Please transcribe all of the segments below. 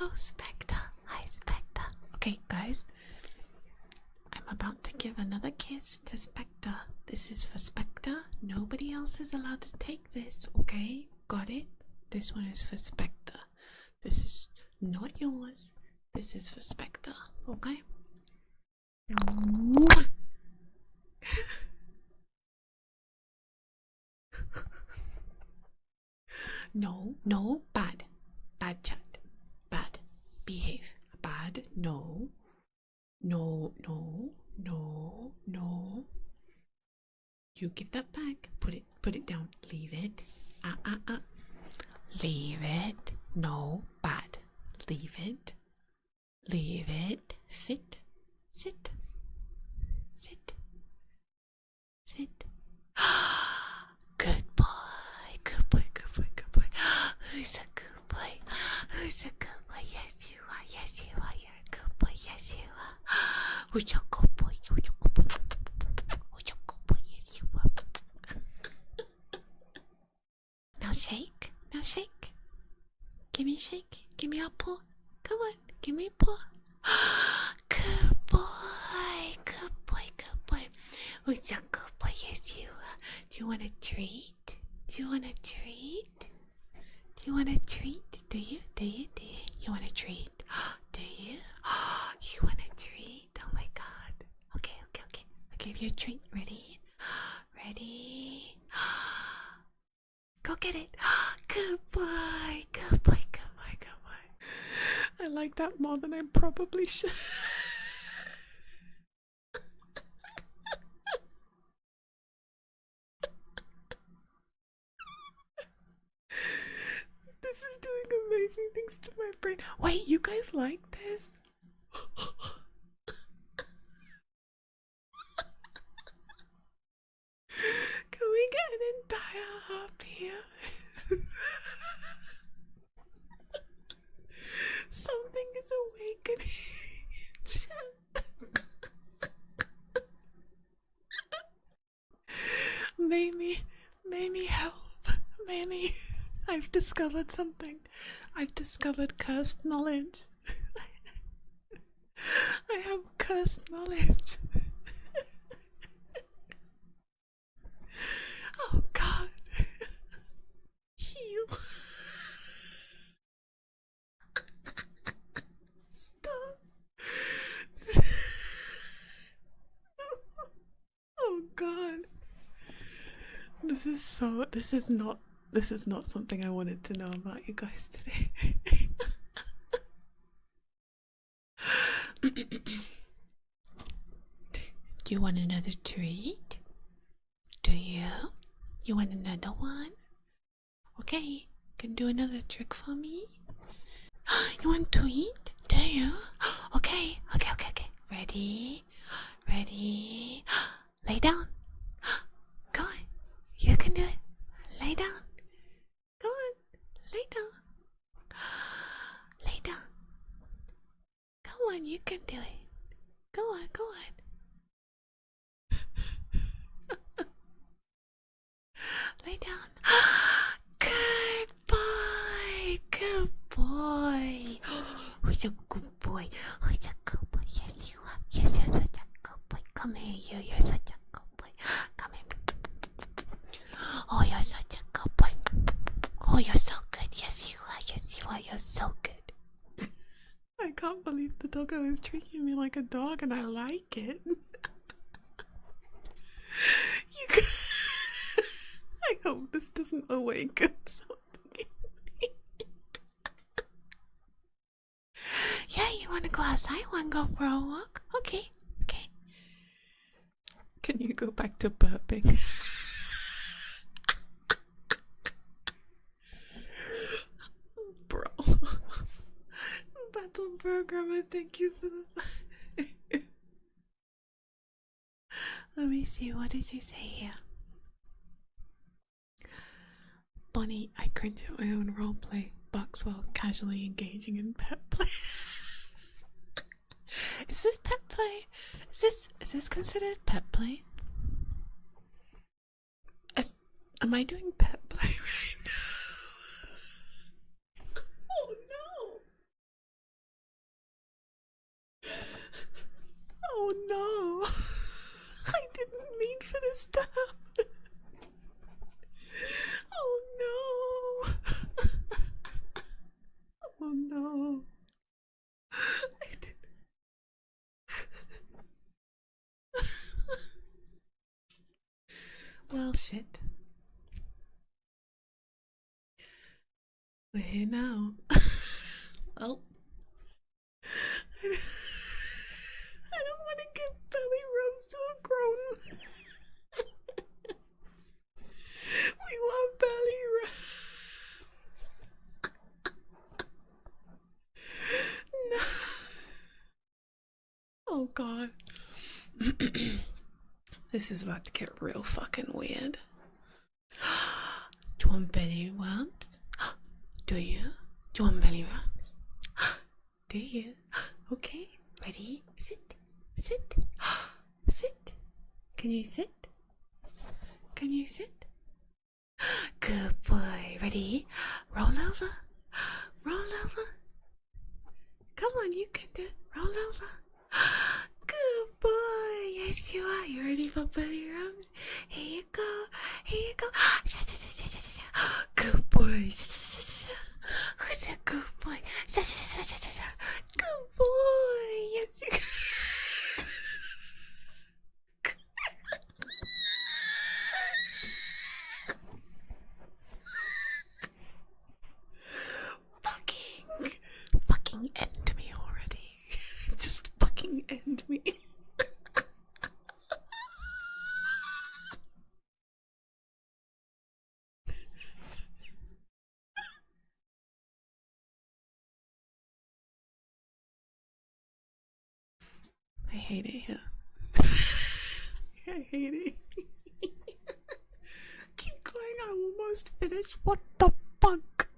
Oh, Spectre. Hi, Spectre. Okay, guys. I'm about to give another kiss to Spectre. This is for Spectre. Nobody else is allowed to take this, okay? Got it? This one is for Spectre. This is not yours. This is for Spectre, okay? no, no, bad. Bad chat. No. No, no, no, no. You give that back. Put it put it down. Leave it. Uh uh uh. Leave it. No, bad. Leave it. Leave it. Sit. Sit. Sit. good boy. Good boy. Good boy. Good boy. Who's a good boy? Who's a good boy? Yes, you are. Yes, you are. You're a good boy. Yes, you Who's a good boy? Who's a good boy? Who's a good boy? Yes, you are. now shake. Now shake. Give me shake. Give me a paw. Come on. Give me a paw. Good boy. Good boy. Good boy. Who's a good boy? Yes, you. Do you want a treat? Do you want a treat? Do you want a treat? Do you? Do you? Do you? You want a treat? Do you? You want a treat? Oh my god. Okay, okay, I you a treat. Ready? Ready? Go get it. Good boy. Good boy. Good boy. Good boy. I like that more than I probably should. This is doing amazing things to my brain. Wait, you guys like this? Can we get an hub here? Something is awakening. Mamie, Mamie, help. Mamie, I've discovered something. I've discovered cursed knowledge. I have cursed knowledge. oh god. Heal. Stop. oh god. This is so this is not this is not something I wanted to know about you guys today. Do you want another treat? Do you? You want another one? Okay, can do another trick for me? You want to eat? Do you? Okay, okay, okay, okay. Ready? Ready? Lay down. Go on. You can do it. Lay down. Go on. Lay down. Lay down. Go on, you can do it. Go on, go on. Lay down. Good boy. Good boy. Who's a good boy? Who's a good boy? Yes, you are. Yes, you're such a good boy. Come here, you. You're such a good boy. Come here. Oh, you're such a good boy. Oh, you're so good. Yes, you are. You are. You're so good. I can't believe the doggo is treating me like a dog and I like it. you can... I hope this doesn't awaken something. yeah, you want to go outside? Want to go for a walk? Okay, okay. Can you go back to burping? Programmer, thank you for the. Let me see, what did you say here? Bonnie, I cringe at my own roleplay. Bucks while casually engaging in pet play. is this pet play? Is this is this considered pet play? As, am I doing pet play right now? oh no! Oh no! I didn't mean for this to happen. Oh no! Oh no! I did. well, shit. We're here now. well, I don't want to give belly rubs a grown. we love belly rubs. no. Oh god. this is about to get real fucking weird. Do you want belly rubs? Do you? Do you want belly rubs? Do you? Okay, ready? Sit, sit. Can you sit? Can you sit? Good boy. Ready? Roll over, roll over. Come on, you can do it. Roll over. Good boy. Yes, you are. You ready for belly rubs? Here you go. Here you go. Good boy. Who's a good boy? Good boy. Yes. fucking, fucking end me already. Just fucking end me. I hate it here. I hate it. Keep going, I'm almost finished. What the fuck?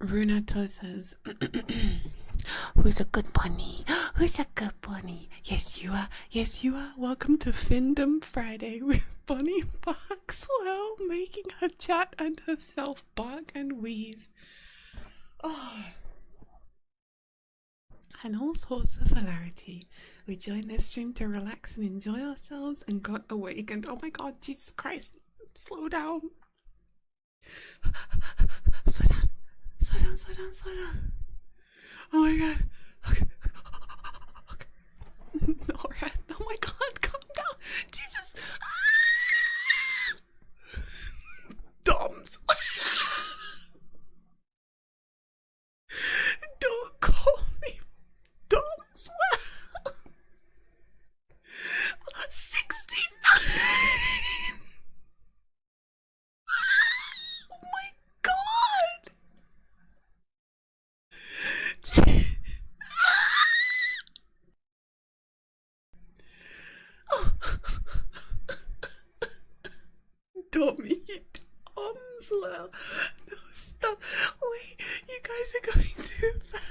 Runato says, Who's a good bunny? Who's a good bunny? Yes, you are. Yes, you are. Welcome to Findom Friday with Bonnie Barkswell making her chat and herself bark and wheeze. Oh. And all sorts of hilarity. We joined this stream to relax and enjoy ourselves and got awakened. Oh my god, Jesus Christ, slow down. slow down. Slow down, slow down, slow down. Oh my god. Okay. okay. Alright. Oh my god, calm down. Jesus. Ah! Doms. Don't call me Doms. 69. Oh my god. Tommy, No, stop. Wait, you guys are going too fast.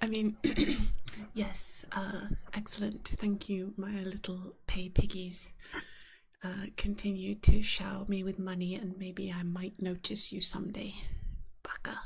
I mean, yes, uh, excellent. Thank you, my little pay piggies. Uh, continue to shower me with money, and maybe I might notice you someday. Baka.